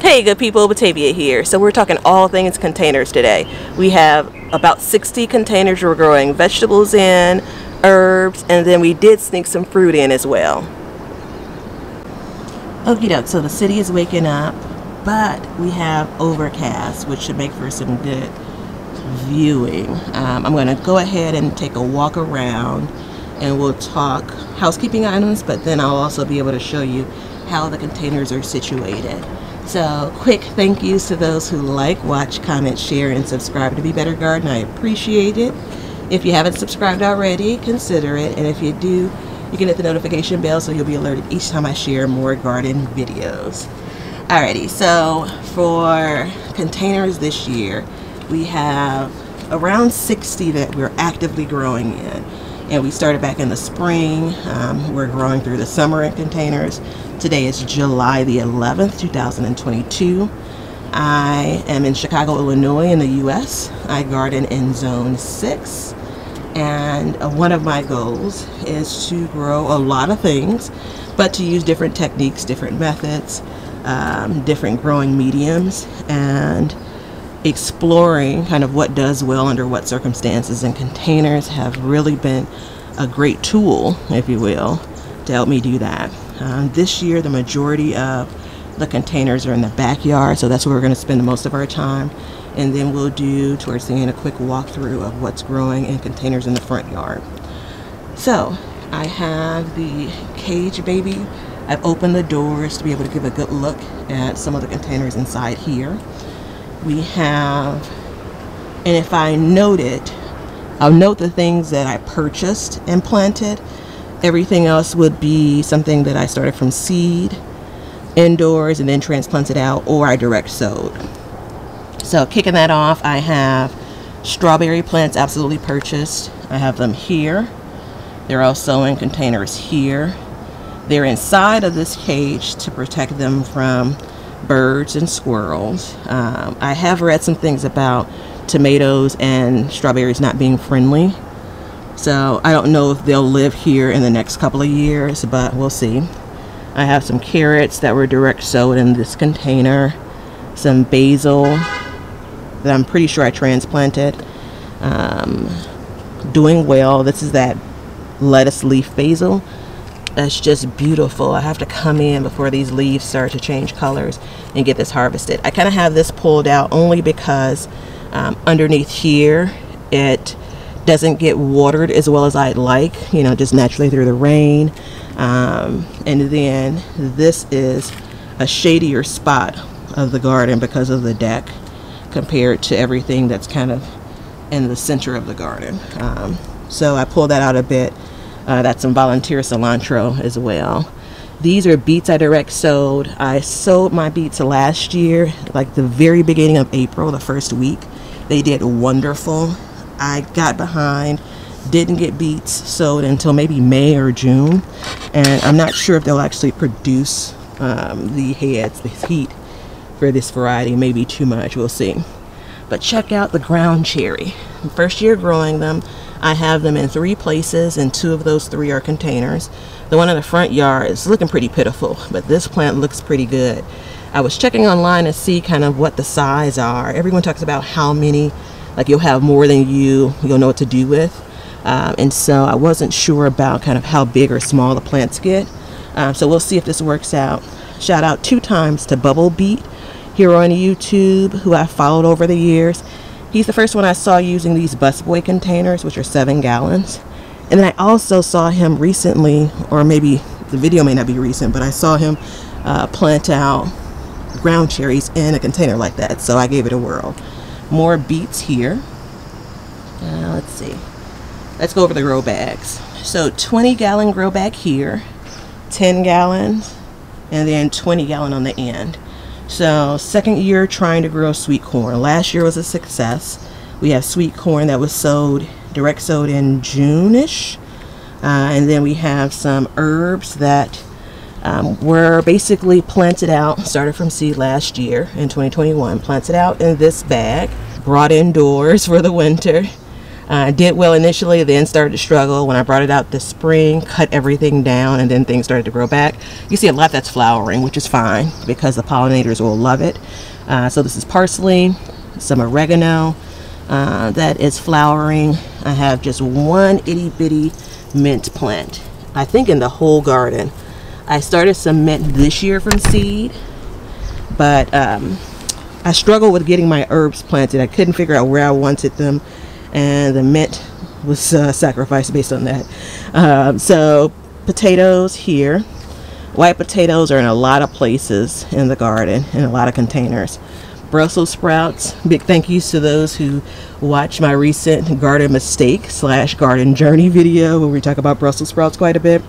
Hey good people, Batavia here. So we're talking all things containers today. We have about 60 containers we're growing vegetables in, herbs, and then we did sneak some fruit in as well. Okie doke, so the city is waking up, but we have overcast, which should make for some good viewing. Um, I'm going to go ahead and take a walk around and we'll talk housekeeping items, but then I'll also be able to show you how the containers are situated. So, quick thank yous to those who like, watch, comment, share, and subscribe to B Betta Garden. I appreciate it. If you haven't subscribed already, consider it. And if you do, you can hit the notification bell so you'll be alerted each time I share more garden videos. Alrighty, so for containers this year, we have around 60 that we're actively growing in and we started back in the spring. Um, we're growing through the summer in containers. Today is July the 11th, 2022. I am in Chicago, Illinois, in the U.S. I garden in Zone 6, and uh, one of my goals is to grow a lot of things, but to use different techniques, different methods, um, different growing mediums, and exploring kind of what does well under what circumstances and containers have really been a great tool if you will to help me do that. Um, this year the majority of the containers are in the backyard so that's where we're going to spend the most of our time. And then we'll do towards the end a quick walkthrough of what's growing in containers in the front yard. So I have the cage baby. I've opened the doors to be able to give a good look at some of the containers inside here we have, and if I note it, I'll note the things that I purchased and planted. Everything else would be something that I started from seed, indoors, and then transplanted out, or I direct sowed. So kicking that off, I have strawberry plants absolutely purchased. I have them here. They're also in containers here. They're inside of this cage to protect them from birds and squirrels. Um, I have read some things about tomatoes and strawberries not being friendly. So I don't know if they'll live here in the next couple of years, but we'll see. I have some carrots that were direct sowed in this container, some basil that I'm pretty sure I transplanted. Um, doing well. This is that lettuce leaf basil that's just beautiful. I have to come in before these leaves start to change colors and get this harvested. I kind of have this pulled out only because um, underneath here it doesn't get watered as well as I'd like, you know, just naturally through the rain. Um, and then this is a shadier spot of the garden because of the deck compared to everything that's kind of in the center of the garden. Um, so I pulled that out a bit uh, that's some volunteer cilantro as well. These are beets I direct sowed. I sowed my beets last year, like the very beginning of April, the first week. They did wonderful. I got behind, didn't get beets sowed until maybe May or June, and I'm not sure if they'll actually produce um, the heads, the heat for this variety. Maybe too much, we'll see. But check out the ground cherry. First year growing them, I have them in three places and two of those three are containers. The one in the front yard is looking pretty pitiful, but this plant looks pretty good. I was checking online to see kind of what the size are. Everyone talks about how many, like you'll have more than you, you'll know what to do with. Um, and so I wasn't sure about kind of how big or small the plants get. Um, so we'll see if this works out. Shout out two times to Bubble Beat here on YouTube, who I've followed over the years. He's the first one I saw using these busboy containers, which are seven gallons. And then I also saw him recently, or maybe the video may not be recent, but I saw him uh, plant out ground cherries in a container like that. So I gave it a whirl. More beets here. Uh, let's see. Let's go over the grow bags. So 20 gallon grow bag here, 10 gallons, and then 20 gallon on the end. So second year trying to grow sweet corn. Last year was a success. We have sweet corn that was sowed, direct sowed in June-ish. Uh, and then we have some herbs that um, were basically planted out, started from seed last year in 2021, planted out in this bag, brought indoors for the winter. Uh, did well initially, then started to struggle. When I brought it out this spring, cut everything down, and then things started to grow back. You see a lot that's flowering, which is fine because the pollinators will love it. Uh, so this is parsley, some oregano uh, that is flowering. I have just one itty bitty mint plant. I think in the whole garden. I started some mint this year from seed, but um, I struggled with getting my herbs planted. I couldn't figure out where I wanted them and the mint was uh, sacrificed based on that. Um, so potatoes here. White potatoes are in a lot of places in the garden, in a lot of containers. Brussels sprouts. Big thank yous to those who watched my recent garden mistake slash garden journey video where we talk about Brussels sprouts quite a bit.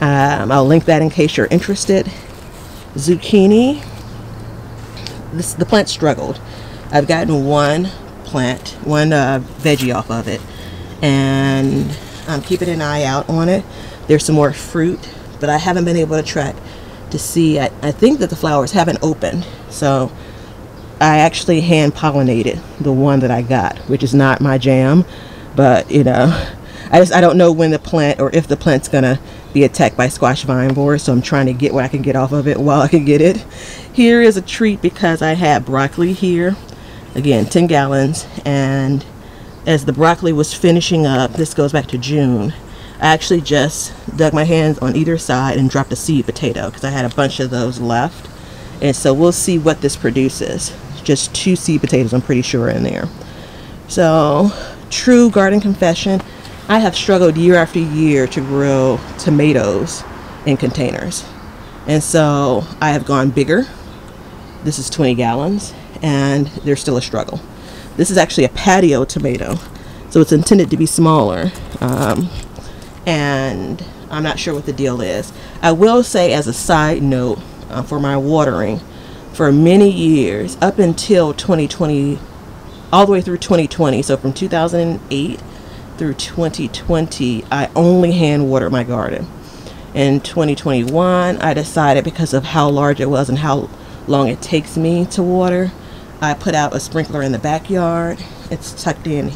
Um, I'll link that in case you're interested. Zucchini. This, the plant struggled. I've gotten one plant, one uh, veggie off of it. And I'm keeping an eye out on it. There's some more fruit, but I haven't been able to track to see. I, I think that the flowers haven't opened. So I actually hand pollinated the one that I got, which is not my jam, but you know, I just I don't know when the plant or if the plant's gonna be attacked by squash vine borer, so I'm trying to get what I can get off of it while I can get it. Here is a treat because I had broccoli here again 10 gallons and as the broccoli was finishing up this goes back to June I actually just dug my hands on either side and dropped a seed potato because I had a bunch of those left. And so we'll see what this produces. Just two seed potatoes I'm pretty sure in there. So true garden confession I have struggled year after year to grow tomatoes in containers. And so I have gone bigger. This is 20 gallons and they're still a struggle. This is actually a patio tomato, so it's intended to be smaller. Um, and I'm not sure what the deal is. I will say, as a side note, uh, for my watering, for many years, up until 2020, all the way through 2020, so from 2008 through 2020, I only hand watered my garden. In 2021, I decided because of how large it was and how long it takes me to water, I put out a sprinkler in the backyard. It's tucked in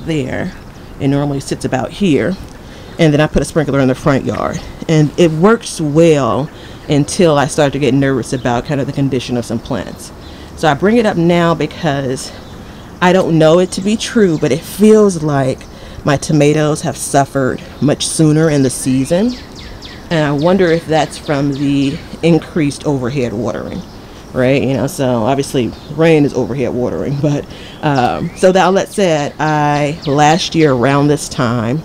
there. It normally sits about here. And then I put a sprinkler in the front yard. And it works well until I start to get nervous about kind of the condition of some plants. So I bring it up now because I don't know it to be true, but it feels like my tomatoes have suffered much sooner in the season. And I wonder if that's from the increased overhead watering right? You know, so obviously rain is overhead watering, but um, so that all that said, I last year around this time,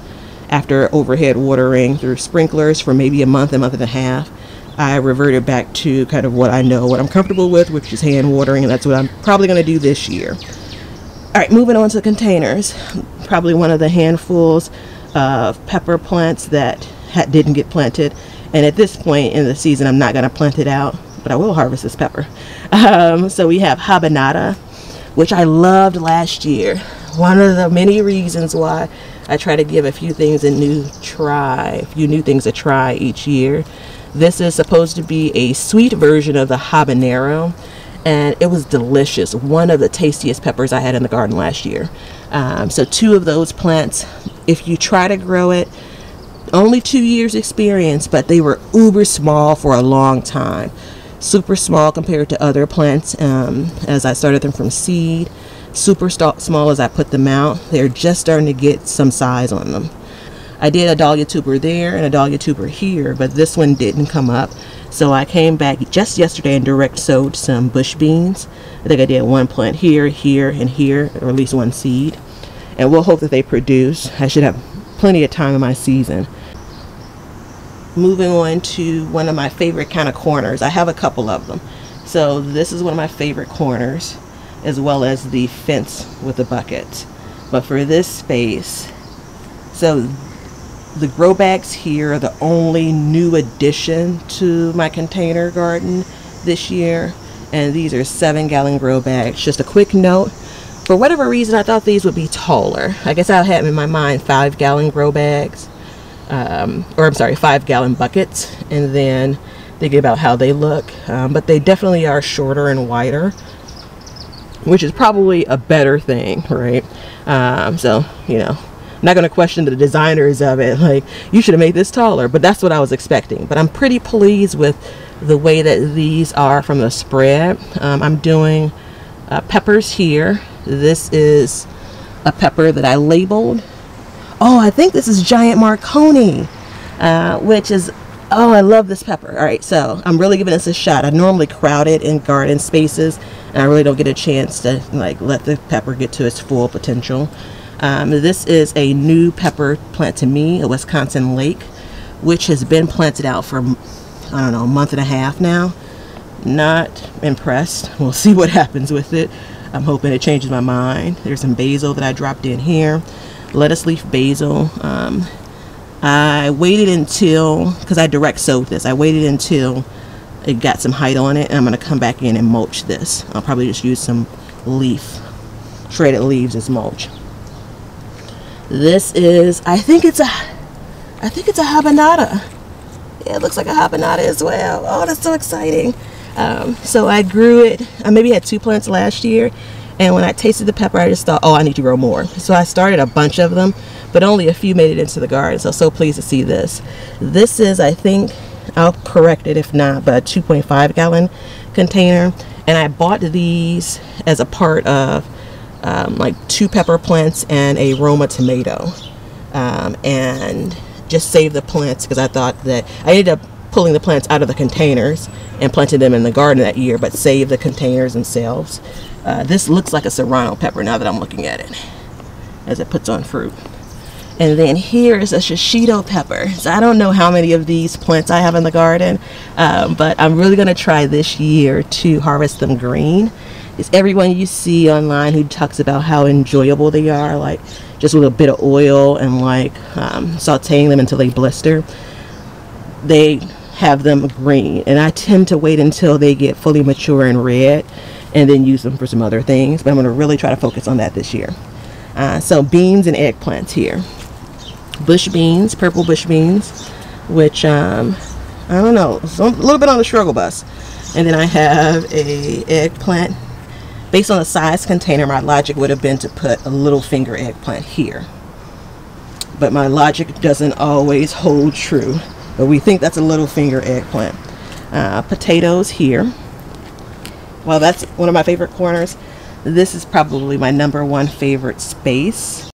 after overhead watering through sprinklers for maybe a month, a month and a half, I reverted back to kind of what I know, what I'm comfortable with, which is hand watering, and that's what I'm probably going to do this year. All right, moving on to the containers. Probably one of the handfuls of pepper plants that ha- didn't get planted. And at this point in the season, I'm not going to plant it out but I will harvest this pepper. Um, so we have habanada, which I loved last year. One of the many reasons why I try to give a few things a new try, a few new things a try each year. This is supposed to be a sweet version of the habanero, and it was delicious. One of the tastiest peppers I had in the garden last year. Um, so two of those plants, if you try to grow it, only two years experience, but they were uber small for a long time super small compared to other plants um, as I started them from seed. Super small as I put them out. They're just starting to get some size on them. I did a dahlia tuber there and a dahlia tuber here but this one didn't come up. So I came back just yesterday and direct sowed some bush beans. I think I did one plant here here and here or at least one seed. And we'll hope that they produce. I should have plenty of time in my season moving on to one of my favorite kind of corners. I have a couple of them. So this is one of my favorite corners as well as the fence with the buckets. But for this space, so the grow bags here are the only new addition to my container garden this year. And these are seven gallon grow bags. Just a quick note, for whatever reason, I thought these would be taller. I guess I had in my mind five gallon grow bags um, or I'm sorry, five gallon buckets, and then thinking about how they look. Um, but they definitely are shorter and wider. which is probably a better thing, right? Um, so, you know, I'm not going to question the designers of it. Like, you should have made this taller, but that's what I was expecting. But I'm pretty pleased with the way that these are from the spread. Um, I'm doing uh, peppers here. This is a pepper that I labeled. Oh, I think this is Giant Marconi, uh, which is Oh, I love this pepper. All right, so I'm really giving this a shot. I normally crowd it in garden spaces, and I really don't get a chance to like let the pepper get to its full potential. Um, this is a new pepper plant to me, a Wisconsin lake, which has been planted out for I don't know a month and a half now. Not impressed. We'll see what happens with it. I'm hoping it changes my mind. There's some basil that I dropped in here, lettuce leaf basil. Um, I waited until, because I direct sowed this, I waited until it got some height on it and I'm going to come back in and mulch this. I'll probably just use some leaf, shredded leaves as mulch. This is, I think it's a, I think it's a habanada. Yeah, it looks like a habanada as well. Oh, that's so exciting. Um, so I grew it, I maybe had two plants last year and when I tasted the pepper, I just thought, oh, I need to grow more. So I started a bunch of them, but only a few made it into the garden. So, so pleased to see this. This is, I think, I'll correct it if not, but a 2.5 gallon container. And I bought these as a part of um, like two pepper plants and a Roma tomato. Um, and just save the plants because I thought that I ended up pulling the plants out of the containers and planting them in the garden that year, but save the containers themselves. Uh, this looks like a serrano pepper now that I'm looking at it as it puts on fruit. And then here is a shishito pepper. So I don't know how many of these plants I have in the garden, um, but I'm really going to try this year to harvest them green. It's everyone you see online who talks about how enjoyable they are, like just with a bit of oil and like um, sauteing them until they blister. They have them green, and I tend to wait until they get fully mature and red and then use them for some other things. But I'm going to really try to focus on that this year. Uh, so beans and eggplants here. Bush beans, purple bush beans, which um, I don't know, a little bit on the struggle bus. And then I have a eggplant. Based on the size container, my logic would have been to put a little finger eggplant here. But my logic doesn't always hold true. But we think that's a little finger eggplant. Uh, potatoes here. Well that's one of my favorite corners. This is probably my number one favorite space